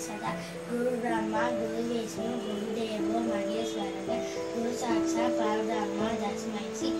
सदा गुरु ब्रह्मा गुरु विष्णु गुरुदेव महेश्वर गुरु साक्षात पर ब्रह्मा दस मैसी